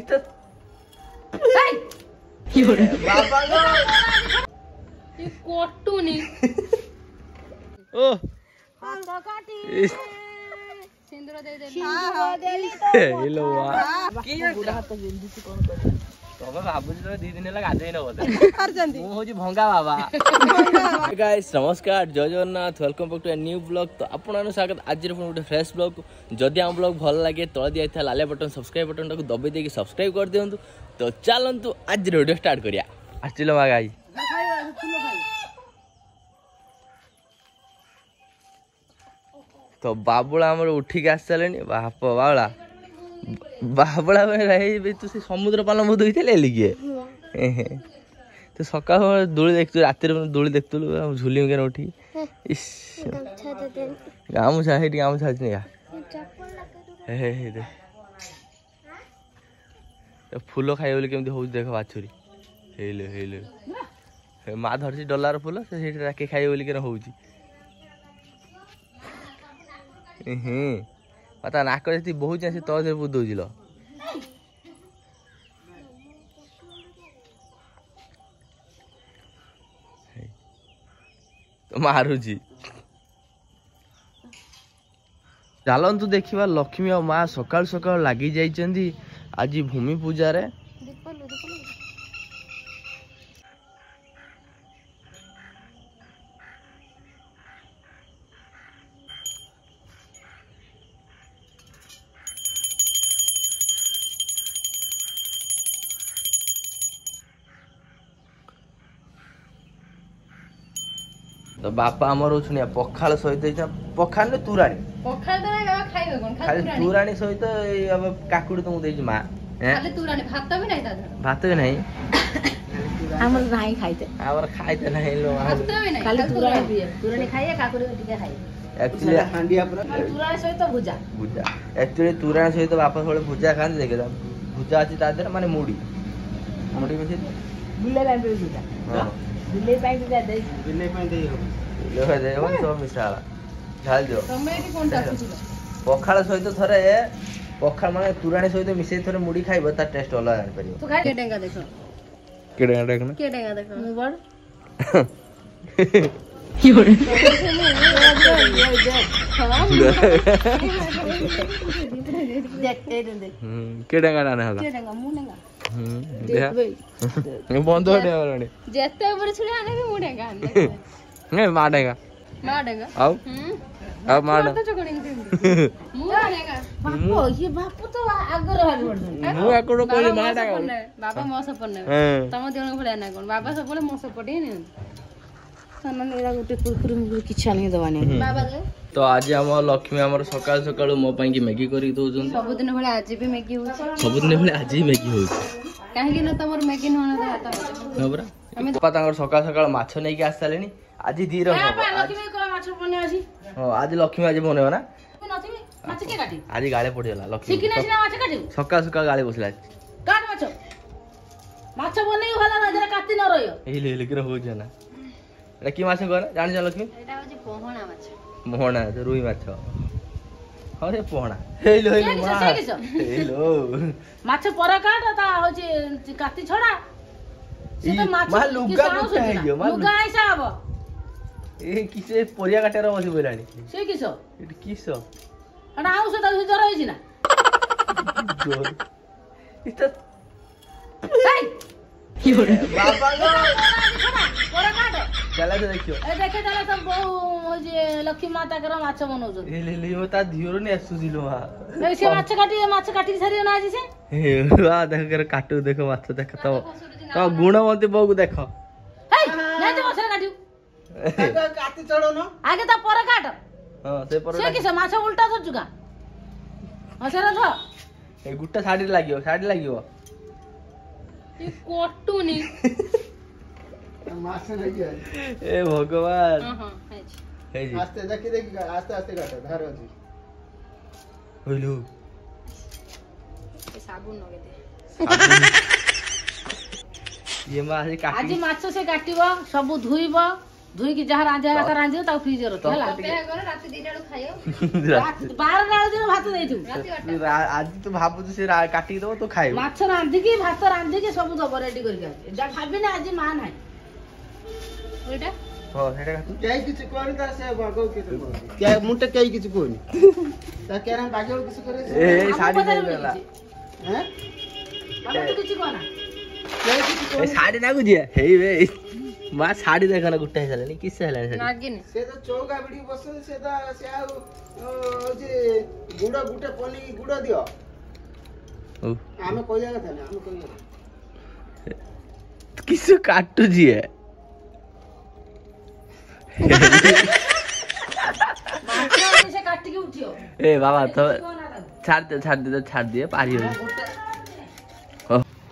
এটা তাই কি হলো বাবা কি কটুনি ও পাতা কাটি সিন্দুর দে দে সিন্দুর দে লি তো কি বুড়া হাত জলদি কোন করে ତମେ ଭାବୁଛ ତମେ ଦି ଦିନ ହେଲା ଗାଧେଇ ନବ ମୁଁ ହଉଛି ଭଙ୍ଗା ବାବା ଗାଇସ୍ ନମସ୍କାର ଜୟ Jagannath welcome back to a new blog ତ ଆପଣମାନଙ୍କୁ ସ୍ୱାଗତ ଆଜିର ପୁଣି ଗୋଟେ ଫ୍ରେଶ୍ ବ୍ଲଗ୍ ଯଦି ଆମ ବ୍ଲଗ୍ ଭଲ ଲାଗେ ତଳେ ଦିଆଯାଇଥିବା ଲାଲିଆ ବଟନ୍ ସବସ୍କ୍ରାଇବ୍ ବଟନ୍ଟାକୁ ଦବାଇ ଦେଇକି ସବସ୍କ୍ରାଇବ୍ କରିଦିଅନ୍ତୁ ତ ଚାଲନ୍ତୁ ଆଜିର ଭିଡ଼ିଓ ଷ୍ଟାର୍ଟ କରିବା ଆସିଲ ମା ଗାଈ ତ ବାବୁଳା ଆମର ଉଠିକି ଆସିସାରିଲେଣି ବାପ ବାବୁଳା ବାବଳା ଭାଇ ତୁ ସେ ସମୁଦ୍ର ପାଲ ମୁଁ ଧୋଇଥିଲେ ହେଲି କିଏ ତୁ ସକାଳୁ ଦୋଳି ଦେଖୁ ରାତିରେ ଦୋଳି ଦେଖୁଥିଲୁ ଆଉ ଝୁଲିମୁ କେନ ଉଠିକି ଇସ୍ ଗାମୁଛା ହେଇଠି ଗାମୁଛା ଅଛି ନା ফুল খাই বলে কেমতি হচ্ছে দেখ বাছুরি ହେଇଲୁ হেইলে মা ধরছি ডলার ফুল সে সেটা রাখি খাই বলে কেন হচ্ছে হুম ଆଉ ତା ନାକରେ ଯଦି ବହୁଛି ସେ ତଳ ସେ ବୁଦଉଛି ଲ ମାରୁଛି ଚାଲନ୍ତୁ ଦେଖିବା ଲକ୍ଷ୍ମୀ ଆଉ ମା ସକାଳୁ ସକାଳୁ ଲାଗି ଯାଇଛନ୍ତି ଆଜି ଭୂମି ପୂଜାରେ ତ ବାପା ଆମର ଶୁଣିବା ପଖାଳ ସହିତ ପଖାଳରେ ତୁରାଣୀ ଖାଲି ତୁରାଣୀ ସହିତ କାକୁଡି ତମକୁ ଦେଇଛି ମା ଭାତ ବି ନାହିଁ ଆମର ନାହିଁ ଖାଇତେ ଆମର ଖାଇତେ ନାହିଁ ଖାଲି ତୁରାଣୀ ପିଏ ତୁରାଣୀ ଖାଇବେ କାକୁଡି ଟିକେ ଖାଇବେ ଆକ୍ଚୁଆଲି ତୁରାଣ ସହିତ ବାପା ସବୁବେଳେ ଭୁଜା ଖାଆନ୍ତି ଦେଖେ ଭୁଜା ଅଛି ତା ଦେହରେ ମାନେ ମୁଢି ମୁଢି ମିଶେଇ ବିଲେଇ ପାଇଁ ବିଲେଇ ପାଇଁ ଦେଇଛି ବିଲେଇ ପାଇଁ ଦେଇ ହବ ଲେଖା ଯାଏ ଏବଂ ସବୁ ମିଶା ହେଲା ଢାଳି ଦିଅ ପଖାଳ ସହିତ ଥରେ ପଖାଳ ମାନେ ତୁରାଣୀ ସହିତ ମିଶେଇ ଥରେ ମୁଢି ଖାଇବ ତା ଟେଷ୍ଟ ଅଲଗା ଜାଣିପାରିବ କେ ଡେଙ୍ଗା ଦେଖ କେ ଡେଙ୍ଗା ଦେଖ ମୁଁ ବଡ଼ কে ଡେଙ୍ଗା ଡାନେ ହେଲା ବନ୍ଧ ଡେଙ୍ଗା ଯେତେ ଉପରେ ଛିଡ଼ା ଆଣିବି ମୁଁ ଡେଙ୍ଗା ଆଣିବି नहीं मारेगा मारेगा आओ अब मार ମୁଁ ଆଗରୁ କହିଲି ମା ଡାକ ବାବା ମୋ ସପଟ ନେବେ ତମ ଦିନ ଭଳିଆ ନା କଣ ବାବା ସବୁବେଳେ ମୋ ସପଟ ହିଁ ନିଅନ୍ତି ତ ଆଜି ଆମ ଲକ୍ଷ୍ମୀ ଆମର ସକାଳୁ ସକାଳୁ ମୋ ପାଇଁ ମ୍ୟାଗି କରିକି ଦଉଛନ୍ତି ସବୁଦିନ ଭଳିଆ ଆଜି ବି ମ୍ୟାଗି ହଉଛି ସବୁଦିନ ଭଳିଆ ଆଜି ବି ମ୍ୟାଗି ହଉଛି କାହିଁକି ନା ତମର ମ୍ୟାଗି ନୁହଁ ବାପା ତାଙ୍କର ସକାଳୁ ସକାଳୁ ମାଛ ନେଇକି ଆସିସାରିଲେଣି ଆଜି ଦିର ଆଜି ଲକ୍ଷ୍ମୀ ଆଜି ମନେଇବ ନା ଆଜି ଗାଳି ପଡିଗଲା ଲକ୍ଷ୍ମୀ ସକାଳୁ ସକାଳୁ ଗାଳି ବସିଲା ମାଛ ବନେଇ ଭଲ ନା ଯେରା କାତି ନ ରହିବ ଏଇଲେ ଏଇଲେ କି ରହୁଛ ନା ଏଟା କି ମାଛ କହନା ଜାଣିଛ ଲକ୍ଷ୍ମୀ ଏଟା ହଉଛି ପହଣା ମାଛ ମୋହଣା ରୁଇ ମାଛ ହରେ ପହଣା ହେଇଲୋ ହେଇଲୋ ମା ହେଇଲୋ ମାଛ ପର କାଟ ତା ହଉଛି କାତି ଛଡା ସେ ତ ମାଛ ଲୁଗା ଲୁଗା ହେଇଯିବ ଲୁଗା ହିସାବ ଏ କିସ ଏ ପରିବା କାଟିବାର ବସି ପଡ଼ିଲାଣି ସେ କିସ ଏଠି କିସ ହେଟା ଆଉ ସେ ତାକୁ ଜ୍ୱର ହେଇଛି ନା ଲକ୍ଷ୍ମୀ ମା ତାଙ୍କର ମାଛ ବନଉଛନ୍ତି ତା ଧିଓର ନି ଆସୁଛି ଲୋ ମା ସେ ମାଛ କାଟି ମାଛ କାଟିକି ସାରିବ ନା ଆଜି ସେ ତାଙ୍କର କାଟୁ ଦେଖ ମାଛ ଦେଖ ତ ଗୁଣବନ୍ତୀ ବୋଉକୁ ଦେଖ কাতি চড়ো না আগে তা পরে কাট হ্যাঁ সে পরে সে কিসে মাছ উল্টা ধরছু কা হসেরা ধ এই গুটটা শাড়ি লাগিব শাড়ি লাগিব কি কটুনি মাছ লাগি এ ভগবান হ্যাঁ হ্যাঁ আস্তে দেখি দেখি আস্তে আস্তে কাটো ধার আছে হইলো সাগুন নগে দে ये माछ काटी आज माछ से काटिबो सब धुइबो ধুইকি যাহা রাঁধা রাখা রাঁধিও তাও ফ্রিজে রখ হেলা রাতে দিটা খাইও বার বেলা দিন ভাত দেইতু আজি তো ভাবুছু সে কাটি দেব তো খাইও মাছ রাঁধিকি ভাত রাঁধিকি সব দেব রেডি করি যা খাবি না আজি মা নাই ওইটা মুটা কেই কিছু কইনি তা কেন বাকি কিছু করে এই শাড়ি না গুজিয়া হেই ମା ଶାଢୀ ଦେଖାନା ଗୋଟେ ହେଇସାରିଲାଣି କିସ ହେଲାଣି ନାଗିନି ସେ ତ ଚୌକା ଭିଡିକି ବସୁଛନ୍ତି ସେ ତ ସେ ଆଉ ହଉଛି ଗୁଡ ଗୁଟେ ପଲି ଗୁଡ ଦିଅ ଆମେ କହିବା କଥା ନା ଆମେ କହିବା କିସ କାଟୁଛି ଏ এ বাবা তো ছাড় দে ছাড় দে ছাড় দিয়ে পারি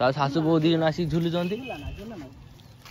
তা শাশু বৌদি আসি ঝুলুচন্তি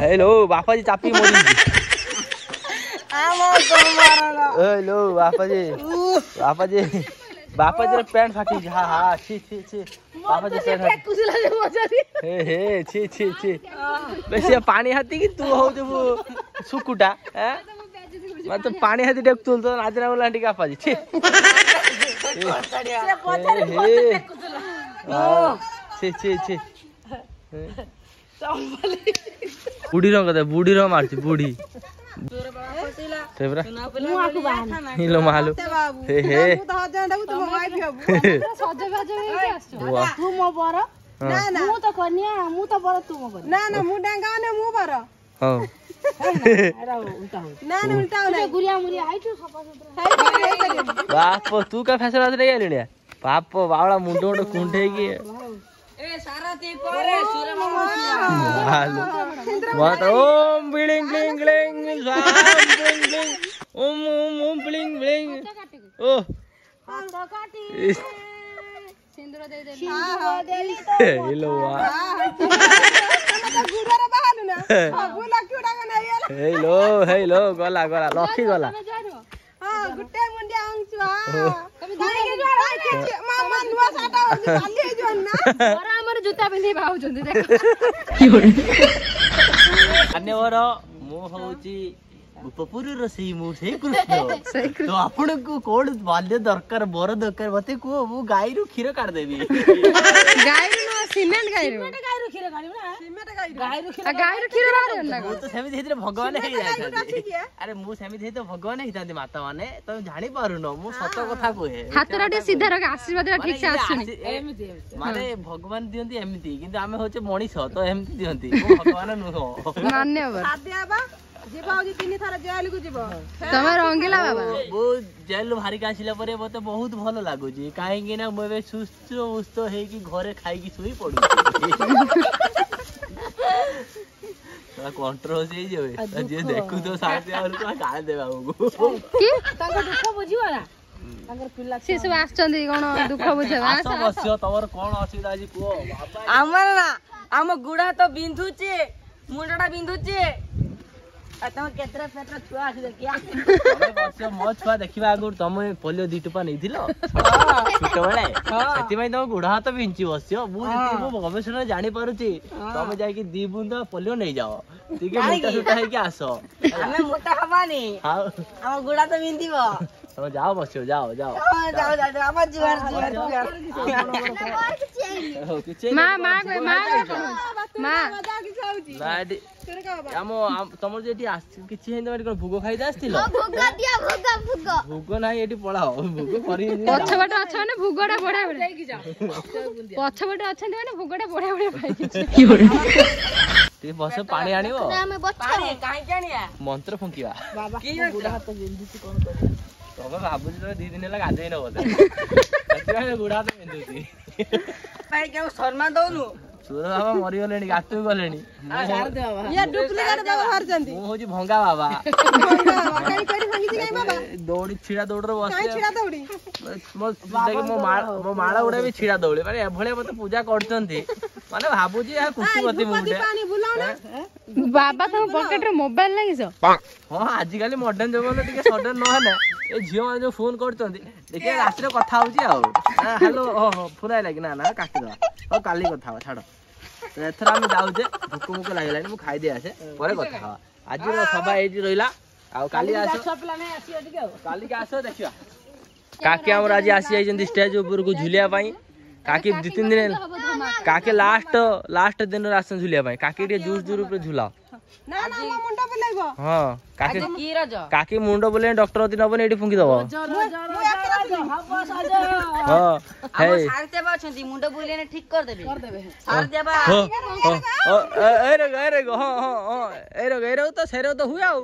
હેલો બાપાજી ચાપી મોડી હેલો બાપાજી બાપાજી બાપાજી પેન્ટ ફાટી ગઈ હા હા છી છી છી બાપાજી પેન્ટ ફાટી હે હે છી છી છી બેસી પાણી હાથી કે તું હોઉ જબુ સુકુટા હે মানে তো পানি হাতে ডেক তুলতো নাজিরা বলে আন্টি কাপা দিচ্ছি ছি ছি ছি ବୁଢ଼ୀ ରଙ୍ଗ ଦେ ବୁଢ଼ୀ ରଙ୍ଗ ମାରୁଛି ବୁଢ଼ୀ ବାପ ତୁ କା ଫ୍ୟାସନ ଆସିଲେ ପାପ ବାଉଳା ମୁଣ୍ଡ ଗୋଟେ କୁଣ୍ଢେଇକି What? Om bling bling bling bling bling. Om om om bling bling. Oh. Hello. Hello. Hello. Gola gola. Lucky gola. Ah, good time on the angchua. Mama, nuasa ta. Ali jo na. ଜୁତା ପିନ୍ଧି ଭାବୁଛନ୍ତି ଧନ୍ୟବାଦ ମୁଁ ହଉଛି ଉପପୁରୀର ସେଇ ମୁଁ ସେଇ କୃଷ୍ଣ ତ ଆପଣଙ୍କୁ କଣ ବାଲ୍ୟ ଦରକାର ବର ଦରକାର ମତେ କୁହ ମୁଁ ଗାଈରୁ କ୍ଷୀର କାଢିଦେବି ଗାଈରୁ সিমেন্ট গাই রে সিমেন্ট গাই রে খিরে গাড়ি না সিমেন্ট গাই রে গাই রে খিরে বারে না মু তো সেমি ধীরে ভগবান হই যাইতাନ୍ତି আরে মু সেমি ধীরে তো ভগবান হইতাନ୍ତି মাতা মানে কিন্তু আমি হচ্ছে মনিষ তো এমতি দিয়ନ୍ତି ভগবান নুহ মান্যবর ଯିବ ଆଉ ତିନି ଥର ଜେଲକୁ ଯିବ ତମେ ରଙ୍ଗିଲା ବାବା ମୁଁ ଜେଲରୁ ବାହାରିକି ଆସିଲା ପରେ ମୋତେ ବହୁତ ଭଲ ଲାଗୁଛି କାହିଁକି ନା ମୁଁ ଏବେ ସୁସ୍ଥ ଉସ୍ଥ ହେଇକି ଘରେ ଖାଇକି ଶୋଇ ପଡୁଛି କଣ୍ଟ୍ରୋଭର୍ସି ହେଇଯିବ ଯିଏ ଦେଖୁଥିବ ସାଥି ଆଉ ଗାଳି ଦେବା ଆମକୁ ତାଙ୍କ ଦୁଃଖ ବୁଝିବ ନା ସେ ସବୁ ଆସିଛନ୍ତି କଣ ଦୁଃଖ ବୁଝେଇବା ତମର କଣ ଅସୁବିଧା ଆଜି କୁହ ଆମର ନା ଆମ ଗୁଡା ତ ବିନ୍ଧୁଛି ମୁଣ୍ଡଟା ବିନ୍ଧୁଛି ମୋ ଛୁଆ ଦେଖିବା ଆଗରୁ ତମେ ପୋଲିଓ ଦି ଟୁପା ନେଇଥିଲ ଛୋଟବେଳେ ସେଥିପାଇଁ ତମ ଗୋଡ ହାତ ବିଞ୍ଚି ବସିବ ମୁଁ ମୁଁ ଗବେଷଣାରେ ଜାଣିପାରୁଛି ତମେ ଯାଇକି ଦି ବୁନ୍ଦ ପୋଲିଓ ନେଇଯାଅ ଟିକେ ହେଇକି ଆସ ଆମେ ମୋଟା ହବାନି ଆମ ଗୋଡ ହାତ ବିନ୍ଧିବ তোমরা যাও বসো যাও যাও আমার জীবন মা মা মা মা ଆମ ତମର ଯୋଉ ଏଠି କିଛି ହେଇନି ତମେ କଣ ଭୋଗ ଖାଇତେ ଆସିଥିଲ ଭୋଗ ନାହିଁ ଏଠି ପଳାଅ ଭୋଗ କରି ପଛପଟେ ଅଛ ମାନେ ଭୋଗଟା ବଢିଆ ବଢିଆ ପଛପଟେ ଅଛନ୍ତି ମାନେ ଭୋଗଟା ବଢିଆ ବଢିଆ ଟିକେ ବସ ପାଣି ଆଣିବ ମନ୍ତ୍ର ଫୁଙ୍କିବା ତମେ ଭାବୁଛି ତମେ ଦି ଦିନ ହେଲା ଗାଧେଇ ନବ ସେଥିପାଇଁ ଗୁଡା ହାତ ବିନ୍ଧୁଛି ଭାଇ କେଉଁ ସମ୍ମାନ ଦଉନୁ ସୁର ବାବା ମରିଗଲେଣି ଗାତୁ ଗଲେଣି ମୁଁ ହଉଛି ଭଙ୍ଗା ବାବା ଦୌଡି ଛିଡା ଦୌଡରେ ବସି ମୋ ମାଳ ଗୁଡା ବି ଛିଡା ଦୌଡି ମାନେ ଏଭଳିଆ ମତେ ପୂଜା କରୁଛନ୍ତି ମାନେ ଭାବୁଛି ଏହା କୁଟିପତି ମୁଁ ବାବା ତମ ପକେଟରେ ମୋବାଇଲ ଲାଗିଛ ହଁ ଆଜିକାଲି ମଡର୍ଣ୍ଣ ଜମାନା ଟିକେ ସଡନ ନହେଲେ ଏ ଝିଅମାନେ ଯୋଉ ଫୋନ୍ କରୁଛନ୍ତି ଦେଖିବା ରାତିରେ କଥା ହେଉଛି ଆଉ ହ୍ୟାଲୋ ଓହୋ ଫୋନ୍ ଲାଗି ନା ନା କାଟିଦେବା ହଉ କାଲି କଥା ହବା ଛାଡ଼ ଏଥର ଆମେ ଯାଉଛେ ଭୋକ ଭୋକ ଲାଗିଲାଣି ମୁଁ ଖାଇଦେଇ ଆସେ ପରେ କଥା ହବା ଆଜିର ସଭା ଏଇଠି ରହିଲା ଆଉ କାଲି ଆସ କାଲିକି ଆସ ଦେଖିବା କାକି ଆମର ଆଜି ଆସିଯାଇଛନ୍ତି ଷ୍ଟେଜ୍ ଉପରକୁ ଝୁଲିବା ପାଇଁ কাকি দু তিন দিন কাকে লাস্ট লাস্ট দিন আসছেন ঝুলিয়া পাই কাকি টিকে জোর জোর উপরে ঝুলাও ହଁ କାକି କାକି ମୁଣ୍ଡ ବୁଲେଇ ଡକ୍ଟର ଯଦି ନବନି ଏଠି ଫୁଙ୍କି ଦବ ହଁ ହଁ ଏଇ ରୋଗ ତ ସେ ରୋଗ ତ ହୁଏ ଆଉ